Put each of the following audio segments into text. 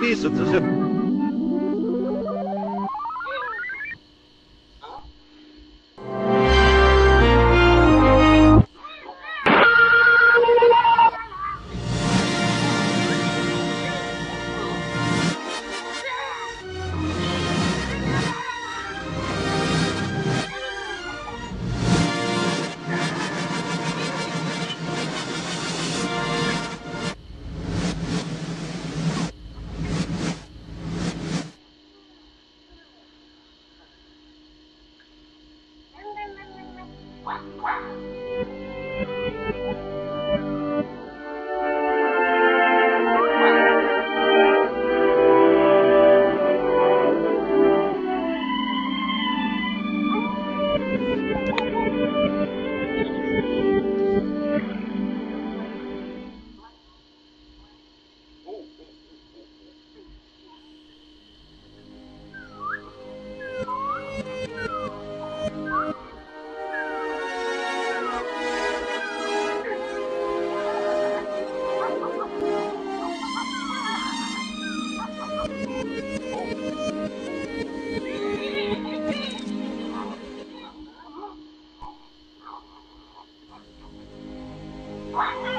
历史只是 What?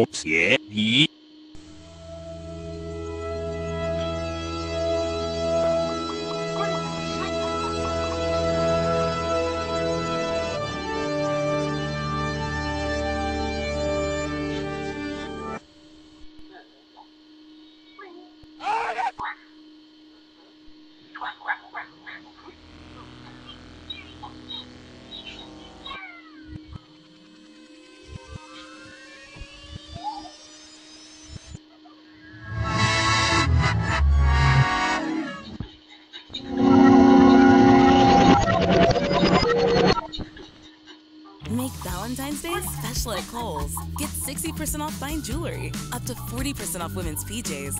Yeah, yeah. 60% off fine jewelry, up to 40% off women's PJs.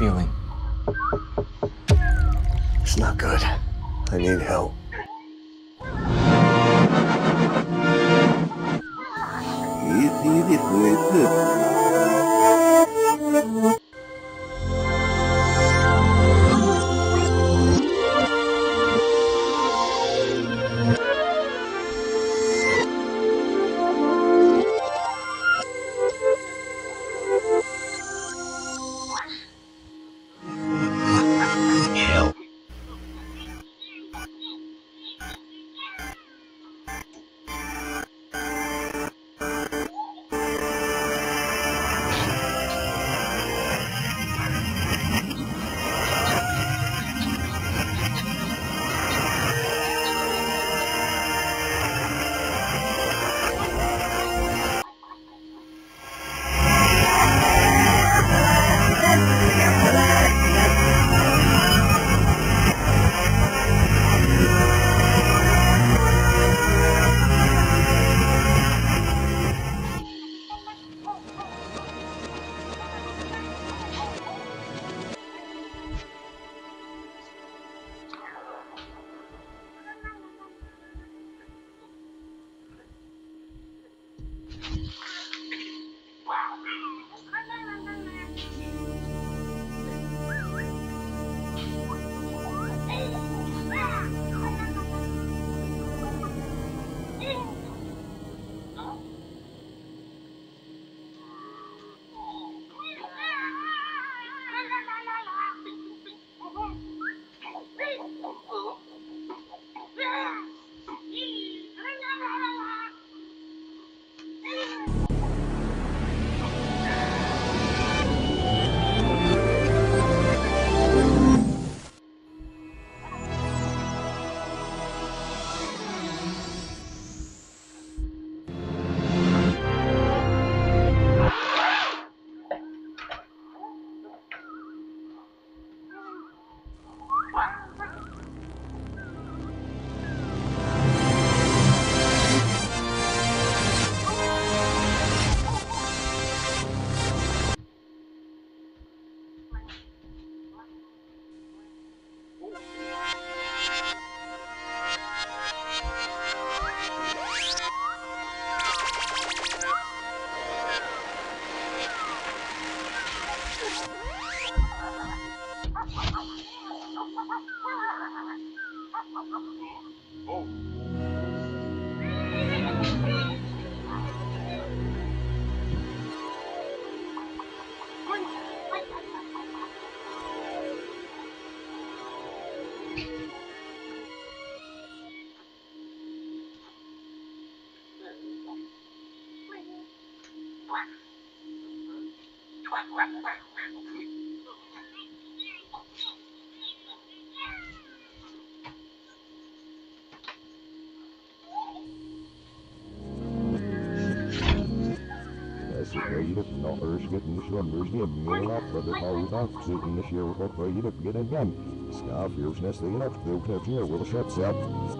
Feeling? It's not good. I need help. Säkerhet Norrsketen Slumbers Gemmerat för det har utakt Sitten Sjur och Röjdet Geden Gam Skafjurs nästa inatt Boknäft Njur och Schätzat It's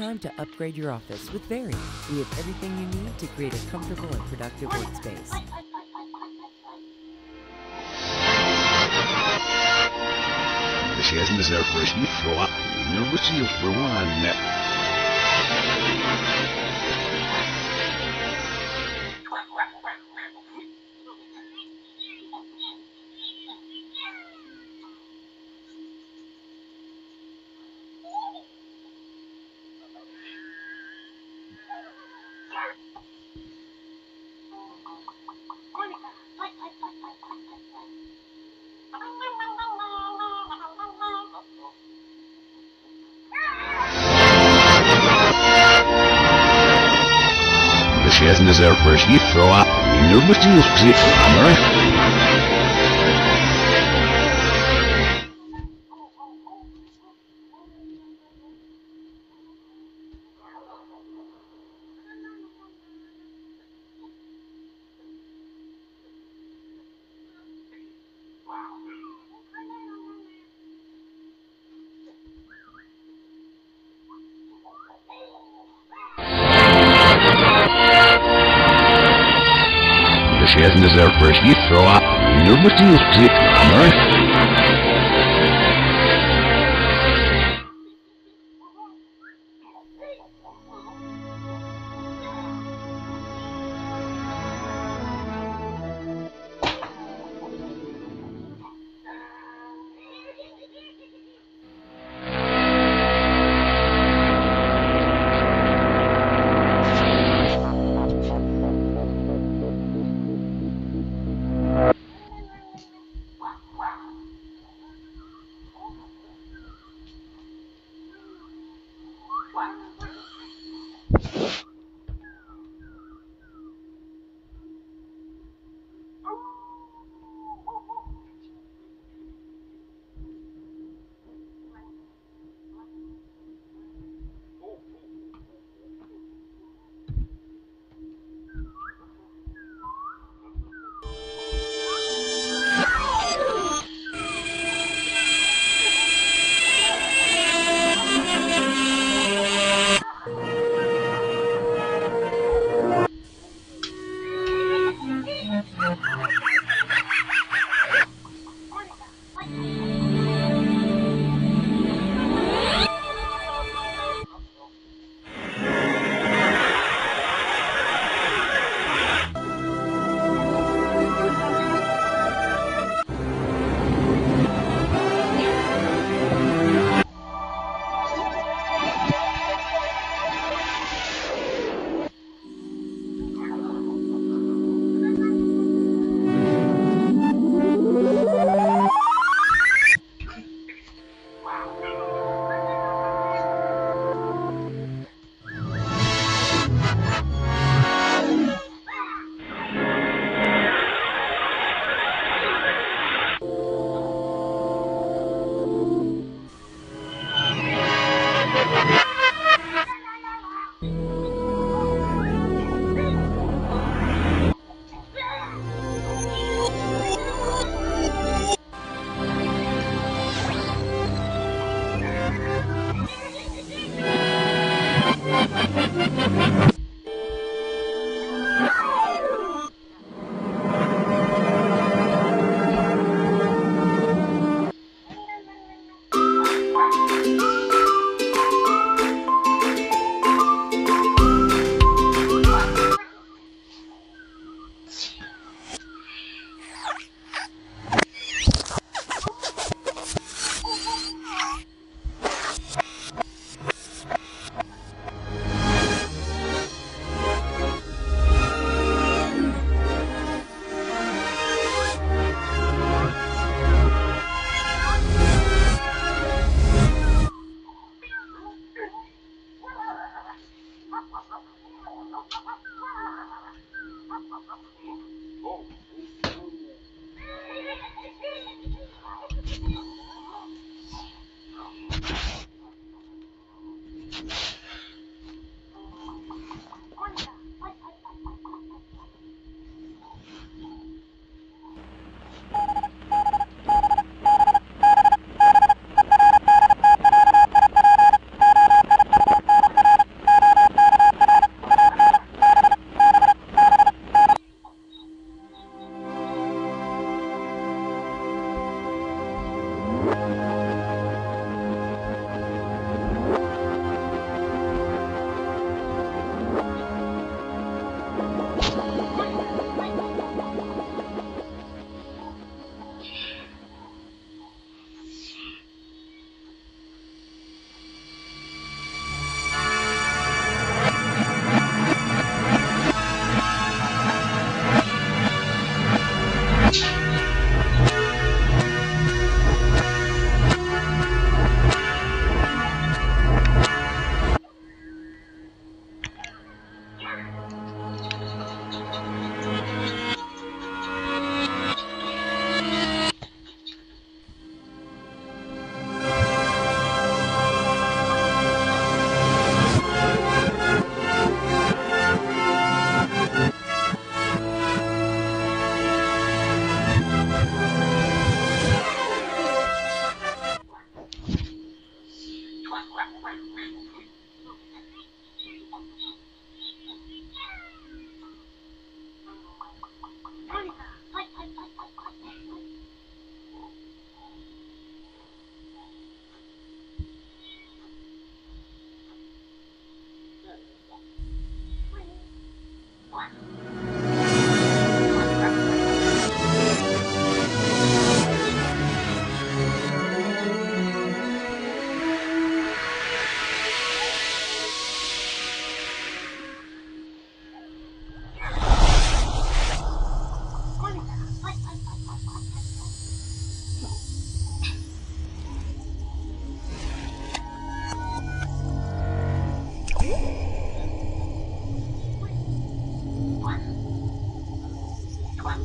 time to upgrade your office with Very. We have everything you need to create a comfortable and productive workspace. This is their first floor. University of first you throw up. What you see. Alright. This isn't as there first you throw up. You know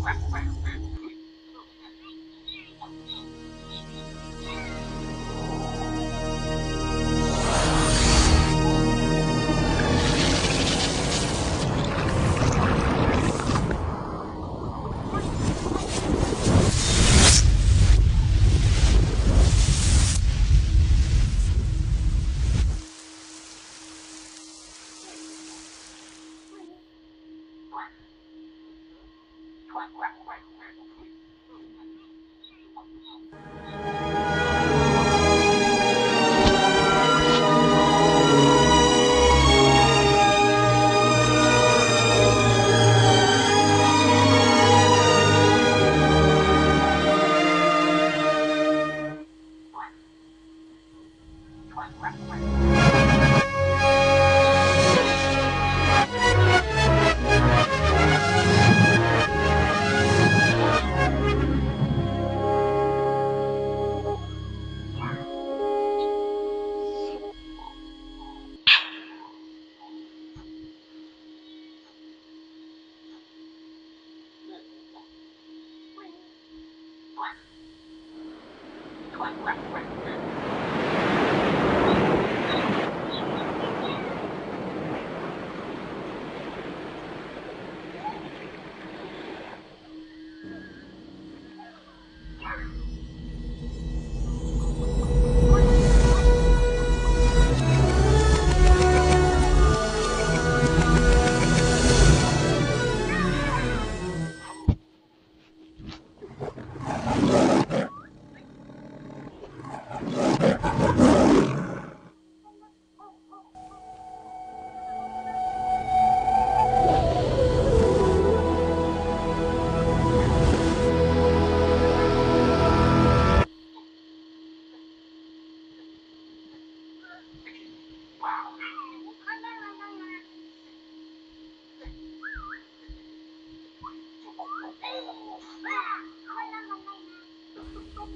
quạc quạc quạc Right, right, right, right.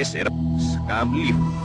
at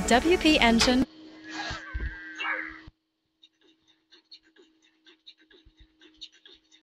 At WP Engine,